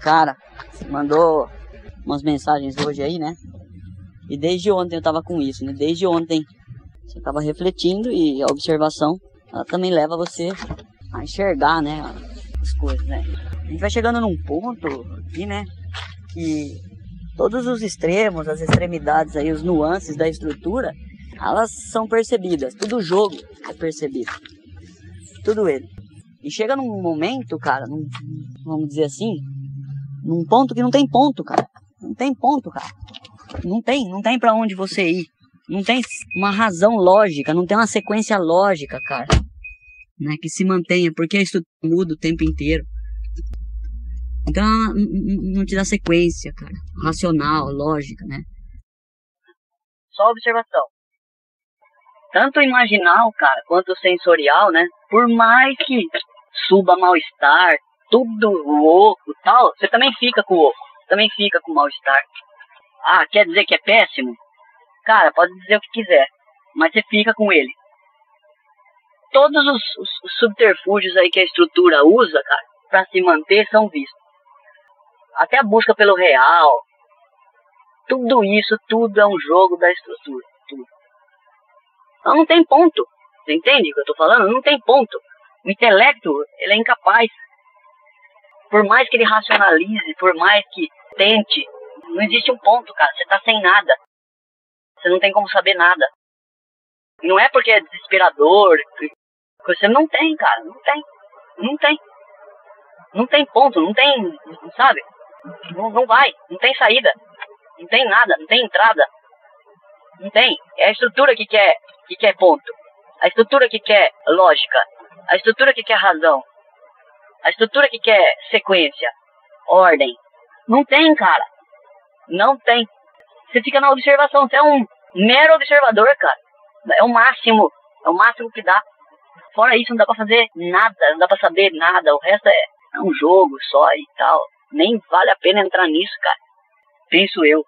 Cara, mandou umas mensagens hoje aí, né? E desde ontem eu tava com isso, né? Desde ontem você tava refletindo e a observação, ela também leva você a enxergar, né? As coisas, né? A gente vai chegando num ponto aqui, né? Que todos os extremos, as extremidades aí, os nuances da estrutura, elas são percebidas. Tudo jogo é percebido. Tudo ele. E chega num momento, cara, num, vamos dizer assim, num ponto que não tem ponto, cara. Não tem ponto, cara. Não tem, não tem para onde você ir. Não tem uma razão lógica, não tem uma sequência lógica, cara. Né, que se mantenha, porque isso muda o tempo inteiro. Então não te dá sequência, cara. Racional, lógica, né? Só observação. Tanto imaginal, cara, quanto sensorial, né? Por mais que suba mal-estar, tudo louco tal, você também fica com o oco, também fica com mal-estar. Ah, quer dizer que é péssimo? Cara, pode dizer o que quiser, mas você fica com ele. Todos os, os, os subterfúgios aí que a estrutura usa, cara, para se manter são vistos. Até a busca pelo real, tudo isso, tudo é um jogo da estrutura, Então não tem ponto, você entende o que eu tô falando? Não tem ponto. O intelecto, ele é incapaz por mais que ele racionalize, por mais que tente, não existe um ponto, cara. Você tá sem nada. Você não tem como saber nada. Não é porque é desesperador. Você não tem, cara. Não tem. Não tem. Não tem ponto. Não tem. Sabe? Não, não vai. Não tem saída. Não tem nada. Não tem entrada. Não tem. É a estrutura que quer, que quer ponto. A estrutura que quer lógica. A estrutura que quer razão. A estrutura que quer sequência, ordem. Não tem, cara. Não tem. Você fica na observação, você é um mero observador, cara. É o máximo, é o máximo que dá. Fora isso, não dá pra fazer nada, não dá pra saber nada. O resto é, é um jogo só e tal. Nem vale a pena entrar nisso, cara. Penso eu.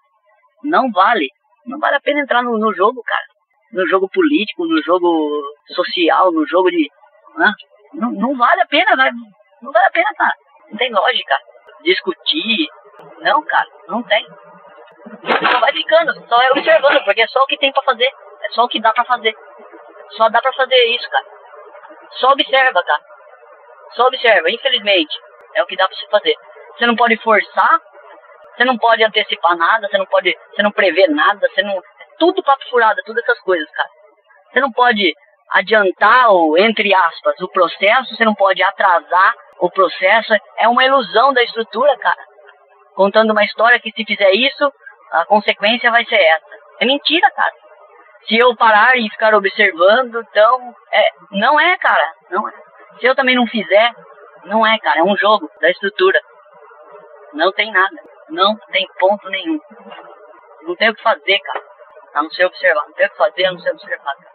Não vale. Não vale a pena entrar no, no jogo, cara. No jogo político, no jogo social, no jogo de. Né? Não, não vale a pena, né? Não vale a pena, cara. Não tem lógica. Discutir. Não, cara, não tem. Só vai ficando, só é observando, porque é só o que tem pra fazer. É só o que dá pra fazer. Só dá pra fazer isso, cara. Só observa, cara. Só observa, infelizmente. É o que dá pra você fazer. Você não pode forçar, você não pode antecipar nada, você não pode. Você não prevê nada, você não. Tudo papo todas essas coisas, cara. Você não pode adiantar, ou, entre aspas, o processo, você não pode atrasar o processo é uma ilusão da estrutura, cara. Contando uma história que se fizer isso, a consequência vai ser essa. É mentira, cara. Se eu parar e ficar observando, então, é, não é, cara, não é. Se eu também não fizer, não é, cara, é um jogo da estrutura. Não tem nada, não tem ponto nenhum. Não tem o que fazer, cara. A não ser observar, não tem o que fazer,